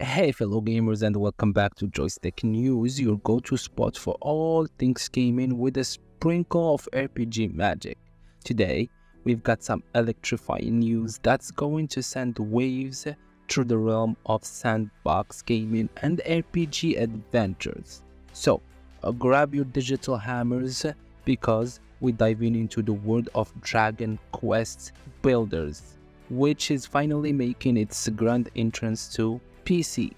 Hey fellow gamers and welcome back to Joystick News, your go-to spot for all things gaming with a sprinkle of RPG magic. Today, we've got some electrifying news that's going to send waves through the realm of sandbox gaming and RPG adventures. So, uh, grab your digital hammers because we're diving into the world of Dragon Quest Builders, which is finally making its grand entrance to PC.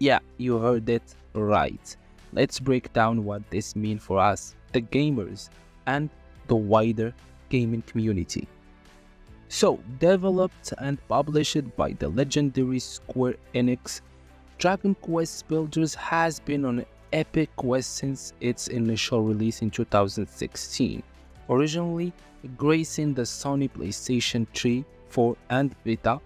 Yeah, you heard it right. Let's break down what this means for us, the gamers, and the wider gaming community. So, developed and published by the legendary Square Enix, Dragon Quest Builders has been on epic quest since its initial release in 2016, originally gracing the Sony PlayStation 3, 4, and Vita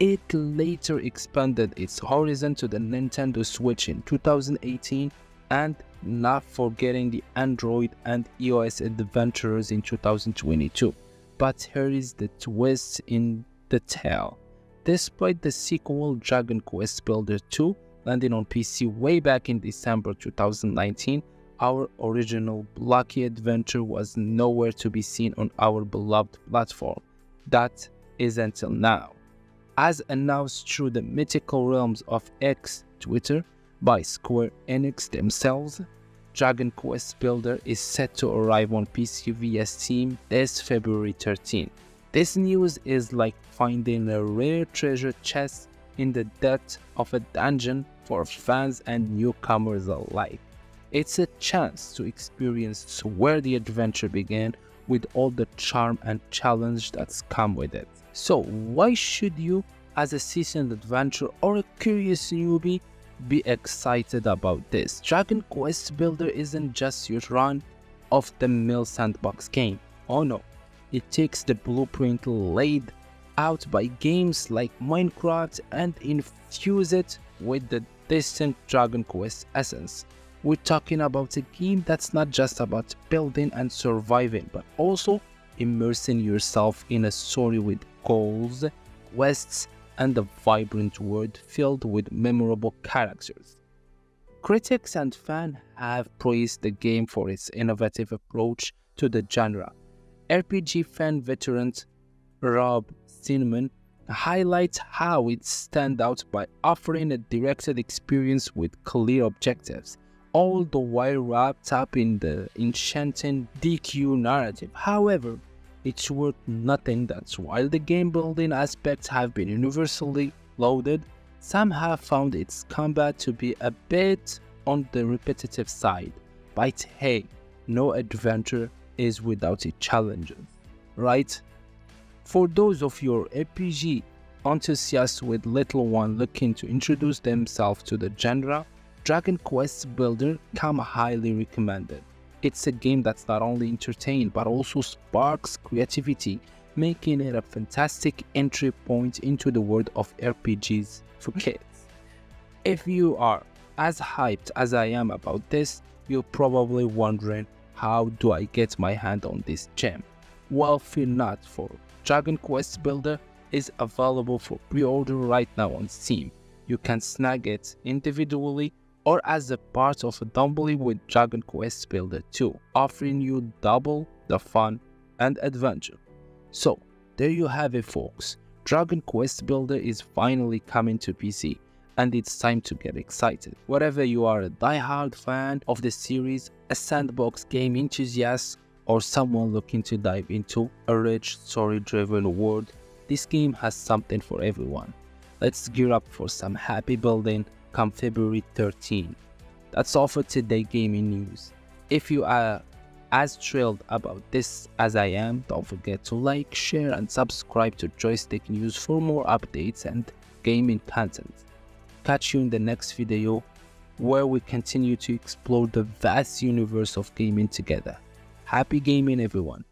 it later expanded its horizon to the Nintendo Switch in 2018 and not forgetting the Android and iOS adventurers in 2022. But here is the twist in the tale. Despite the sequel Dragon Quest Builder 2 landing on PC way back in December 2019, our original blocky adventure was nowhere to be seen on our beloved platform. That is until now as announced through the mythical realms of X Twitter by Square Enix themselves, Dragon Quest Builder is set to arrive on PC via Steam this February 13. This news is like finding a rare treasure chest in the depths of a dungeon for fans and newcomers alike. It's a chance to experience where the adventure began with all the charm and challenge that's come with it. So why should you, as a seasoned adventurer or a curious newbie, be excited about this? Dragon Quest Builder isn't just your run of the mill sandbox game. Oh no, it takes the blueprint laid out by games like Minecraft and infuse it with the distant Dragon Quest essence. We're talking about a game that's not just about building and surviving, but also immersing yourself in a story with goals, quests, and a vibrant world filled with memorable characters. Critics and fans have praised the game for its innovative approach to the genre. RPGFan veteran Rob Cinnamon highlights how it stands out by offering a directed experience with clear objectives, all the while wrapped up in the enchanting DQ narrative. However, it's worth nothing that while the game building aspects have been universally lauded, some have found its combat to be a bit on the repetitive side. But hey, no adventure is without its challenges, right? For those of your RPG enthusiasts with little one looking to introduce themselves to the genre, Dragon Quest Builder come highly recommended. It's a game that's not only entertained but also sparks creativity, making it a fantastic entry point into the world of RPGs for kids. If you are as hyped as I am about this, you're probably wondering how do I get my hand on this gem? Well, fear not for Dragon Quest Builder is available for pre-order right now on Steam. You can snag it individually or as a part of a bundle with Dragon Quest Builder 2, offering you double the fun and adventure. So, there you have it folks, Dragon Quest Builder is finally coming to PC and it's time to get excited. Whether you are a die-hard fan of the series, a sandbox game enthusiast, or someone looking to dive into a rich story-driven world, this game has something for everyone. Let's gear up for some happy building come February 13. That's all for today gaming news. If you are as thrilled about this as I am, don't forget to like, share and subscribe to Joystick News for more updates and gaming content. Catch you in the next video where we continue to explore the vast universe of gaming together. Happy gaming everyone!